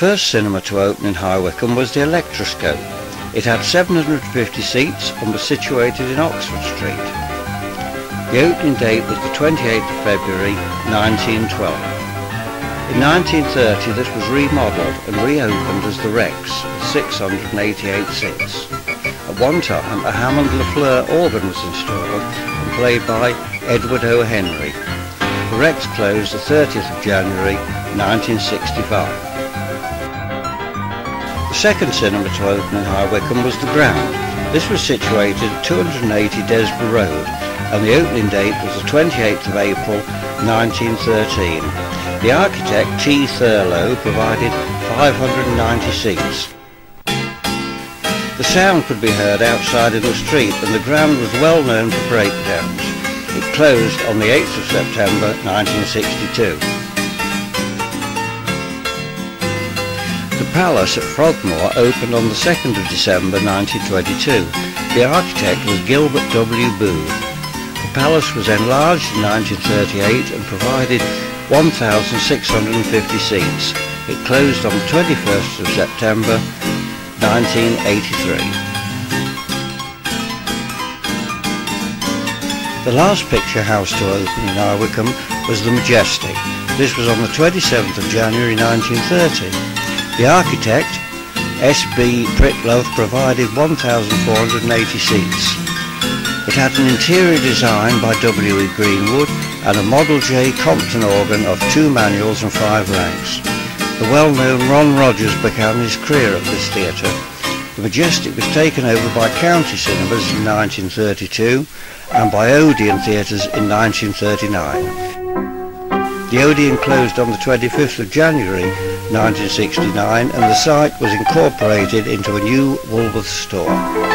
first cinema to open in High Wycombe was the Electroscope. It had 750 seats and was situated in Oxford Street. The opening date was the 28th of February 1912. In 1930 this was remodeled and reopened as the Rex with 688 seats. At one time a Hammond LaFleur organ was installed and played by Edward O'Henry. The Rex closed the 30th of January 1965. The second cinema to open in High Wycombe was The Grand. This was situated at 280 Desborough Road and the opening date was the 28th of April 1913. The architect T. Thurlow provided 590 seats. The sound could be heard outside in the street and the Grand was well known for breakdowns. It closed on the 8th of September 1962. The Palace at Frogmore opened on the 2nd of December 1922. The architect was Gilbert W. Booth. The palace was enlarged in 1938 and provided 1,650 seats. It closed on the 21st of September 1983. The last picture house to open in Wycombe was the Majestic. This was on the 27th of January 1930. The architect, S.B. Pritlove, provided 1,480 seats. It had an interior design by W.E. Greenwood and a Model J Compton organ of two manuals and five ranks. The well-known Ron Rogers began his career at this theatre. The Majestic was taken over by County Cinemas in 1932 and by Odeon Theatres in 1939. The Odeon closed on the 25th of January 1969 and the site was incorporated into a new Woolworths store.